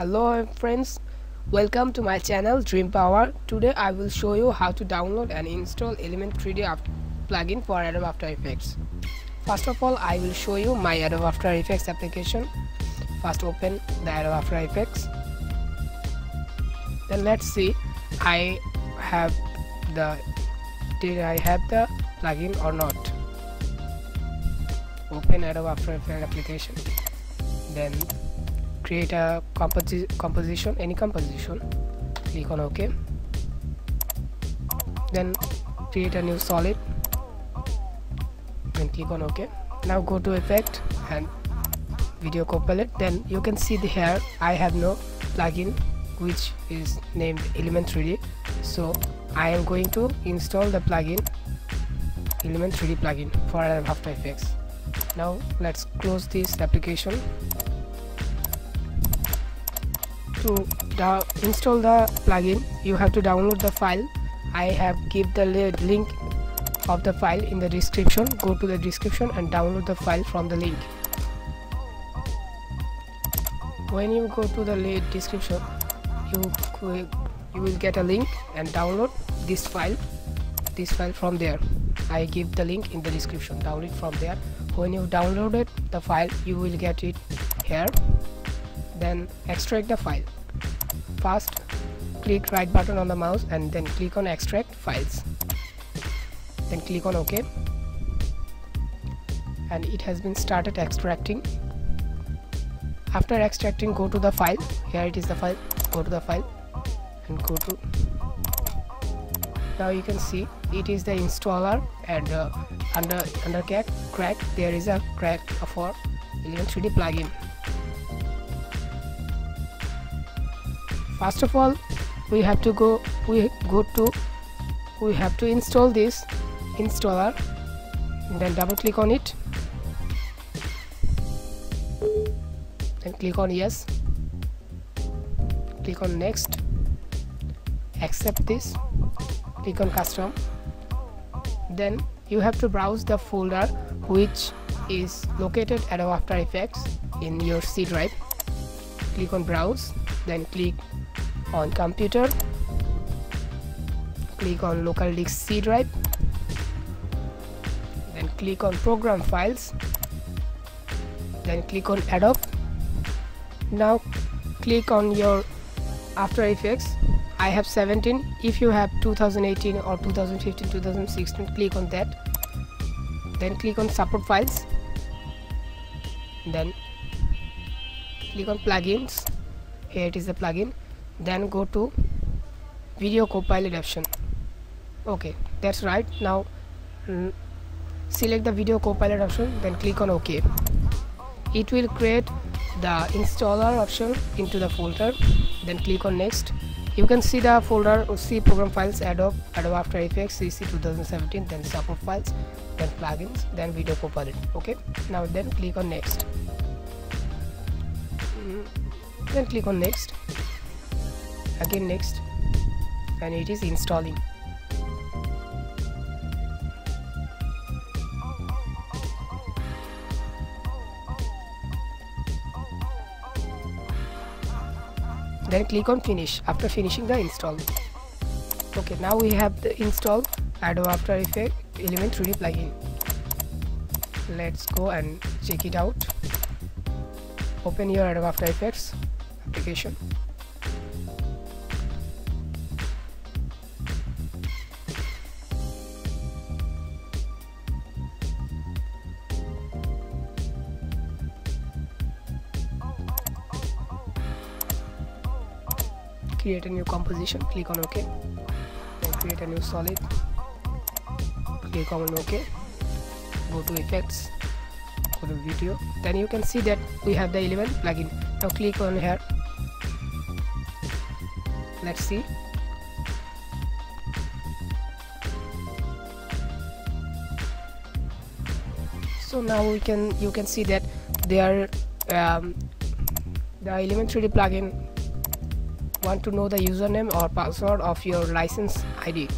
hello friends. Welcome to my channel dream power. Today i will show you how to download and install element 3d plugin for adobe after effects. First of all i will show you my adobe after effects application. First open the adobe after effects. Then let's see. I have the did i have the plugin or not? Open adobe after effects application. Then create a composi composition any composition click on ok then create a new solid then click on ok now go to effect and video copilot. Then you can see the here i have no plugin which is named element 3d so i am going to install the plugin element 3d plugin for after effects. Now let's close this application to install the plugin you have to download the file. I have give the link of the file in the description. Go to the description and download the file from the link. When you go to the description you you will get a link and download this file this file from there. I give the link in the description. Download it from there. When you downloaded the file you will get it here then extract the file. First click right button on the mouse and then click on extract files. Then click on ok. And it has been started extracting. After extracting go to the file. Here it is the file. Go to the file and go to. Now you can see it is the installer and uh, under under crack crack. There is a crack for Element 3D plugin first of all we have to go we go to we have to install this installer then double click on it. Then click on yes. Click on next. Accept this. Click on custom. Then you have to browse the folder which is located at After Effects in your C drive. Click on browse then click on computer. Click on local disk C drive. Then click on program files. Then click on Adobe now click on your After Effects. I have 17 if you have 2018 or 2015 2016 click on that. Then click on support files. Then click on plugins. Here it is the plugin then go to video copilot option. Okay that's right. Now mm, select the video copilot option then click on ok. It will create the installer option into the folder then click on next. You can see the folder see program files adobe adobe after effects cc 2017 then support files then plugins then video copilot. Okay now then click on next. Mm, then click on next again next. And it is installing. Then click on finish. After finishing the install. Okay now we have the install. Adobe After Effects Element 3D plugin let's go and check it out. Open your Adobe After Effects application create a new composition click on ok. Then create a new solid click on ok. Go to effects go to video. Then you can see that we have the element plugin. Now click on here. Let's see. So now we can you can see that there um, the element 3d plugin want to know the username or password of your license ID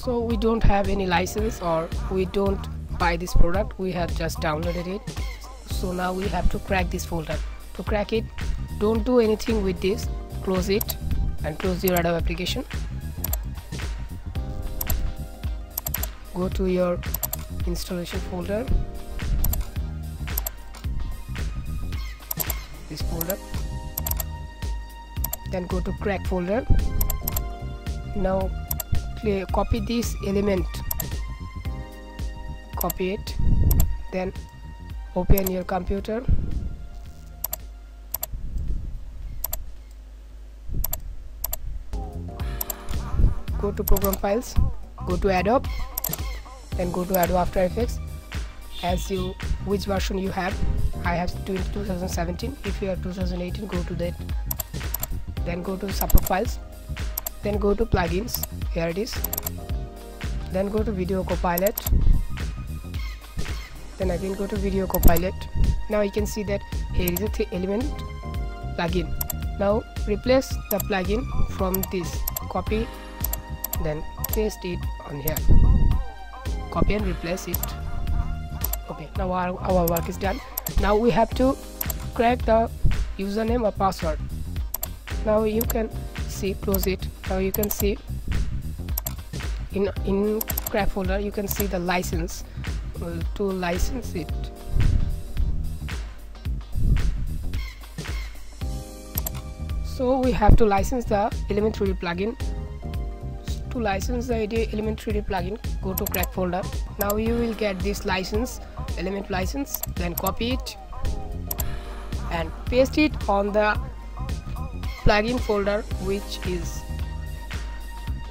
so we don't have any license or we don't buy this product. We have just downloaded it. So now we have to crack this folder. To crack it don't do anything with this. Close it and close your Adobe application. Go to your installation folder then go to crack folder. Now copy this element. Copy it. Then open your computer. Go to program files. Go to Adobe. Then go to Adobe After Effects. As you which version you have? I have 2017 if you have 2018 go to that then go to support files then go to plugins here it is. Then go to video copilot then again go to video copilot. Now you can see that here is a th element plugin. Now replace the plugin from this copy then paste it on here. Copy and replace it. Okay now our, our work is done. Now we have to crack the username or password now you can see close it. Now you can see in in crack folder you can see the license. Uh, to license it. So we have to license the element 3d plugin. To license the element 3d plugin go to crack folder. Now you will get this license element license then copy it and paste it on the plugin folder which is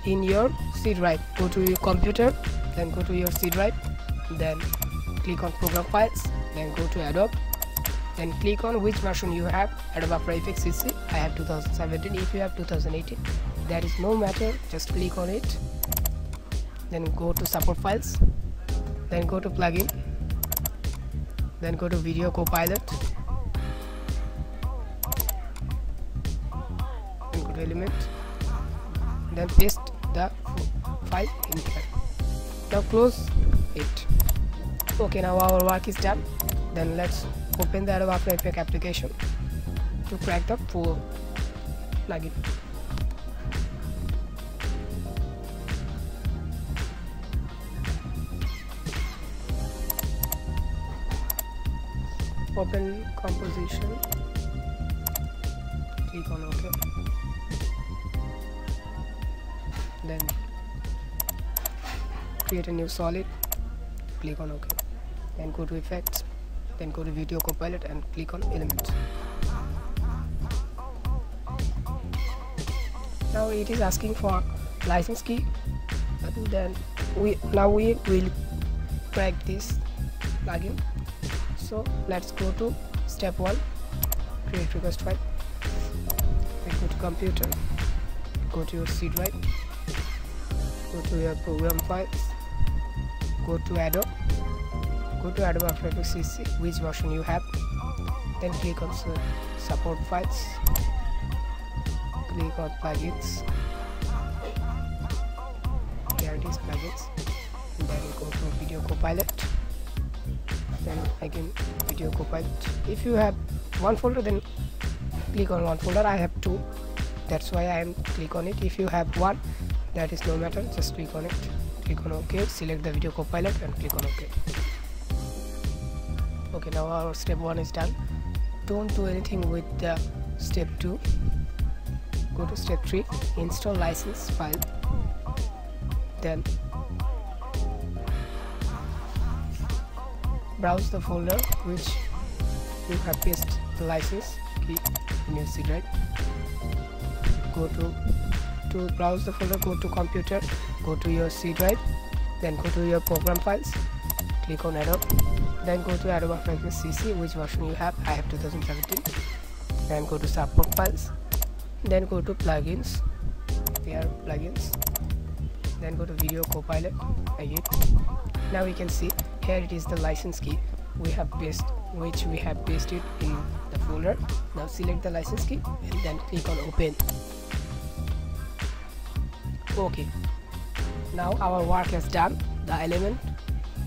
in your C drive. Go to your computer then go to your C drive then click on program files then go to Adobe then click on which version you have Adobe After Effects CC I have 2017 if you have 2018 that is no matter. Just click on it. Then go to support files. Then go to plugin. Then go to video copilot element then paste the file in here now close it. Okay now our work is done. Then let's open the Adobe After Effects application to crack the full plugin. Open composition. Click on ok then create a new solid click on ok. Then go to effects then go to video copilot and click on elements. Now it is asking for license key. And then we now we will crack this plugin. So let's go to step one create request file. Then go to computer go to your C drive go to your program files go to Adobe go to Adobe After Effects CC which version you have then click on support files click on plugins here it is plugins then go to video copilot then again video copilot. If you have one folder then click on one folder. I have two. That's why i am click on it. If you have one that is no matter. Just click on it. Click on ok. Select the video copilot and click on ok. Okay now our step one is done. Don't do anything with the step two. Go to step three. Install license file. Then browse the folder which you have pasted the license key in your C drive. Go to to browse the folder go to computer go to your C drive then go to your program files click on Adobe then go to Adobe After Effects CC which version you have? I have 2017 then go to support files then go to plugins here plugins then go to video copilot again now we can see here it is the license key. We have pasted which we have pasted in the folder. Now select the license key and then click on open okay now our work is done. The element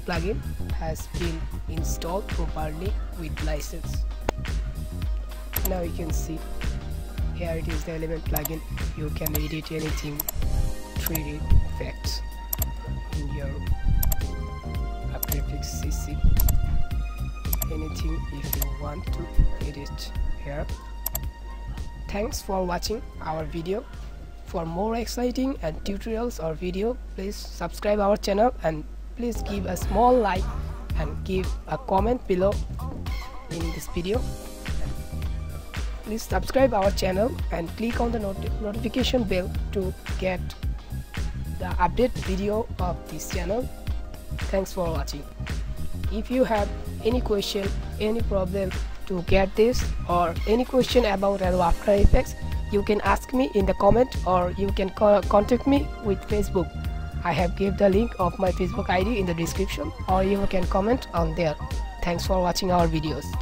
plugin has been installed properly with license. Now you can see. Here it is the element plugin. You can edit anything 3d effects in your effects cc anything if you want to edit here. Thanks for watching our video for more exciting and tutorials or video please subscribe our channel and please give a small like and give a comment below in this video. Please subscribe our channel and click on the not notification bell to get the update video of this channel. Thanks for watching. If you have any question any problem to get this or any question about Adobe After Effects you can ask me in the comment or you can co contact me with Facebook. I have gave the link of my Facebook ID in the description or you can comment on there. Thanks for watching our videos